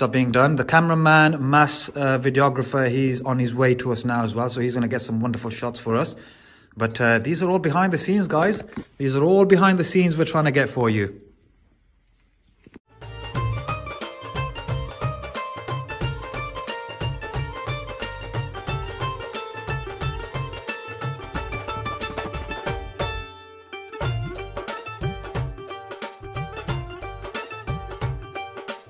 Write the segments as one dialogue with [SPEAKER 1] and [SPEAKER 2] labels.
[SPEAKER 1] are being done. The cameraman, mass uh, videographer, he's on his way to us now as well. So he's going to get some wonderful shots for us. But uh, these are all behind the scenes, guys. These are all behind the scenes we're trying to get for you.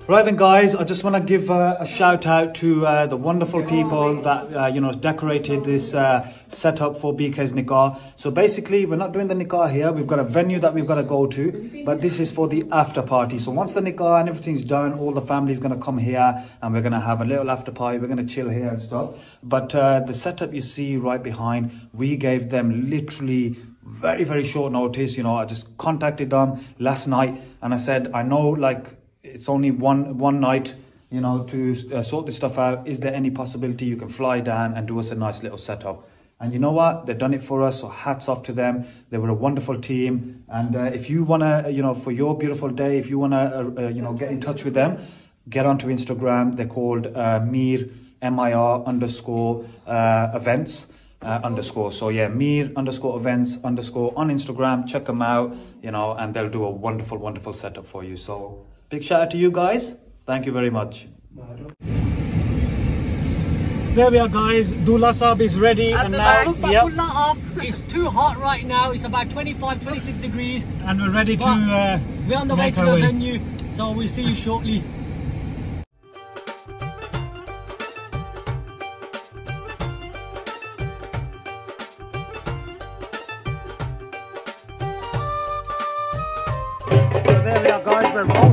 [SPEAKER 1] Right then, guys, I just want to give uh, a shout out to uh, the wonderful people that uh, you know decorated this uh, setup for BK's nikah. So basically, we're not doing the nikah here. We've got a venue that we've got to go to, but this is for the after party. So once the nikah and everything's done, all the family's going to come here and we're going to have a little after party. We're going to chill here and stuff. But uh, the setup you see right behind, we gave them literally very very short notice. You know, I just contacted them last night and I said, I know like it's only one one night you know to uh, sort this stuff out is there any possibility you can fly down and do us a nice little setup and you know what they've done it for us so hats off to them they were a wonderful team and uh, if you want to you know for your beautiful day if you want to uh, uh, you know get in touch with them get onto instagram they're called uh, mir mir underscore uh, events uh, underscore. So yeah, Mir underscore events underscore on Instagram. Check them out, you know, and they'll do a wonderful, wonderful setup for you. So big shout out to you guys. Thank you very much. There we are, guys. Dula Sab is ready, and,
[SPEAKER 2] and
[SPEAKER 1] now
[SPEAKER 2] yep. off. It's too hot right now. It's about 25, 26 degrees,
[SPEAKER 1] and we're ready to. Uh,
[SPEAKER 2] we're on the way to the way. venue, so we'll see you shortly.
[SPEAKER 1] So there we are guys, we're roasting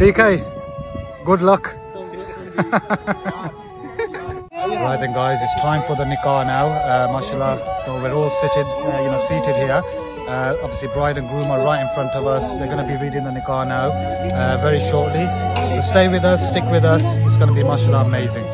[SPEAKER 1] BK, good luck. right then guys, it's time for the nikah now, uh, mashallah. So we're all seated, uh, you know, seated here. Uh, obviously bride and groom are right in front of us. They're going to be reading the nikah now uh, very shortly. So stay with us, stick with us. It's going to be mashallah amazing.